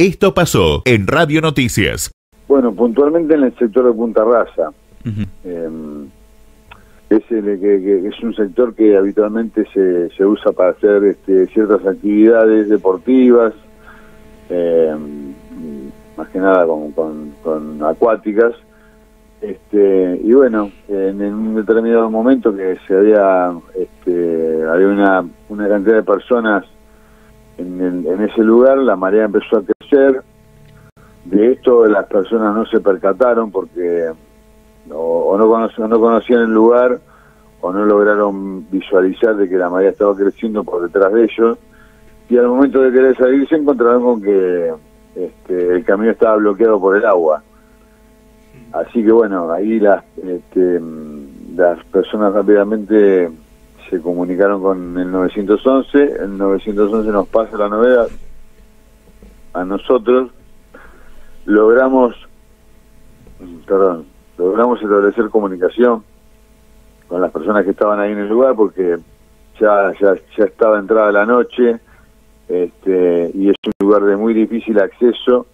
Esto pasó en Radio Noticias. Bueno, puntualmente en el sector de Punta Rasa. eh, es, el, que, que es un sector que habitualmente se, se usa para hacer este, ciertas actividades deportivas, eh, más que nada con, con, con acuáticas. Este, y bueno, en, en un determinado momento que se había, este, había una, una cantidad de personas en ese lugar, la marea empezó a De esto las personas no se percataron porque o, o no, conoc- o no conocían el lugar o no lograron visualizar de que la marea estaba creciendo por detrás de ellos. Y al momento de querer salir se encontraron con que este, el camino estaba bloqueado por el agua. Así que bueno, ahí las, este, las personas rápidamente se comunicaron con el 911, el 911 nos pasa la novedad a nosotros, logramos, perdón, logramos establecer comunicación con las personas que estaban ahí en el lugar porque ya, ya, ya estaba entrada la noche este, y es un lugar de muy difícil acceso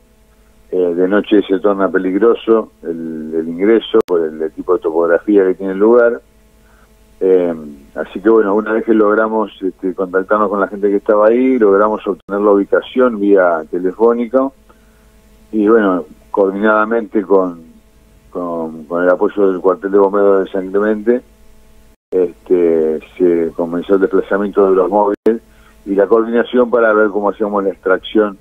eh, de noche se torna peligroso el, el ingreso por el, el tipo de topografía que tiene el lugar. Eh, así que bueno, una vez que logramos este, contactarnos con la gente que estaba ahí, logramos obtener la ubicación vía telefónica y bueno, coordinadamente con, con, el apoyo del cuartel de bomberos de San Clemente, este, se comenzó el desplazamiento de los móviles y la coordinación para ver cómo hacíamos la extracción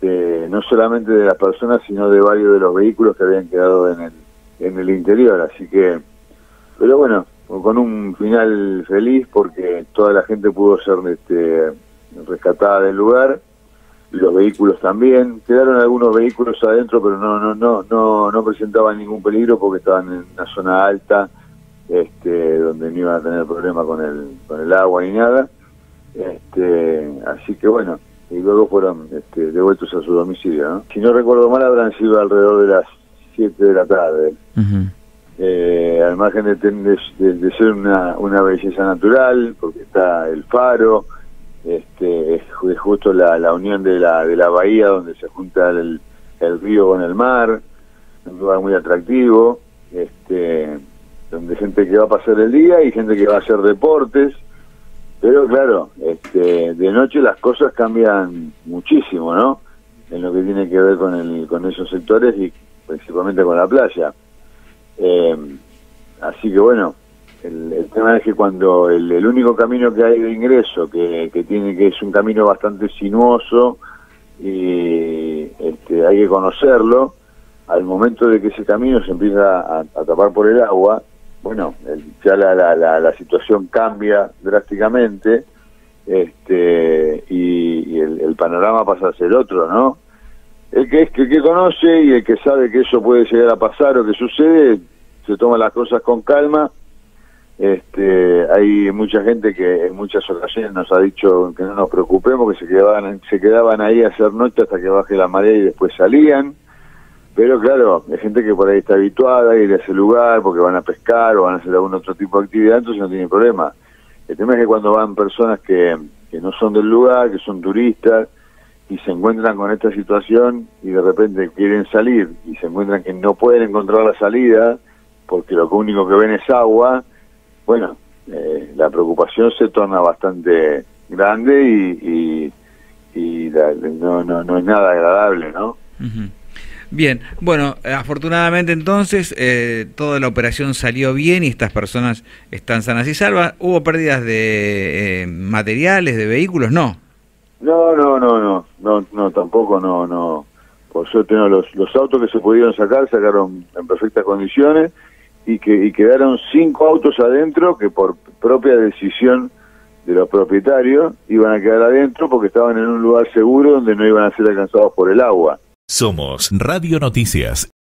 de, no solamente de las personas, sino de varios de los vehículos que habían quedado en el, en el interior. Así que, pero bueno, con un final feliz porque toda la gente pudo ser este, rescatada del lugar, los vehículos también. Quedaron algunos vehículos adentro, pero no, no, no, no, no presentaban ningún peligro porque estaban en una zona alta, este, donde no iban a tener problema con el, con el agua ni nada. Este, así que bueno, y luego fueron este, devueltos a su domicilio. ¿no? Si no recuerdo mal, habrán sido alrededor de las 7 de la tarde. Eh, al margen de, de- de- ser una, una belleza natural, porque está el faro, este, es justo la, la unión de la, de la bahía donde se junta el, el río con el mar, un lugar muy atractivo, este, donde gente que va a pasar el día y gente que va a hacer deportes, pero claro, este, de noche las cosas cambian muchísimo, ¿no? En lo que tiene que ver con, el, con esos sectores y principalmente con la playa. Eh, así que bueno, el, el tema es que cuando el, el único camino que hay de ingreso, que, que tiene que es un camino bastante sinuoso y este, hay que conocerlo, al momento de que ese camino se empieza a, tapar por el agua, bueno, el- ya la, la, la, la situación cambia drásticamente este, y, y el, el panorama pasa a ser otro, ¿no? El que, es, el que conoce y el que sabe que eso puede llegar a pasar o que sucede, se toma las cosas con calma. Este, hay mucha gente que en muchas ocasiones nos ha dicho que no nos preocupemos, que se quedaban, se quedaban ahí a hacer noche hasta que baje la marea y después salían. Pero claro, hay gente que por ahí está habituada a ir a ese lugar porque van a pescar o van a hacer algún otro tipo de actividad, entonces no tiene problema. El tema es que cuando van personas que, que no son del lugar, que son turistas, y se encuentran con esta situación y de repente quieren salir y se encuentran que no pueden encontrar la salida porque lo único que ven es agua, bueno, eh, la preocupación se torna bastante grande y, y, la- no, no, no es nada agradable, ¿no? Bien, bueno, afortunadamente entonces eh, toda la operación salió bien y estas personas están sanas y salvas. ¿Hubo pérdidas de eh, materiales, de vehículos? No. No, no, no, no, no, no, tampoco, no, no. Por suerte no, los, los autos que se pudieron sacar sacaron en perfectas condiciones y que y quedaron cinco autos adentro que por propia decisión de los propietarios iban a quedar adentro porque estaban en un lugar seguro donde no iban a ser alcanzados por el agua. Somos Radio Noticias.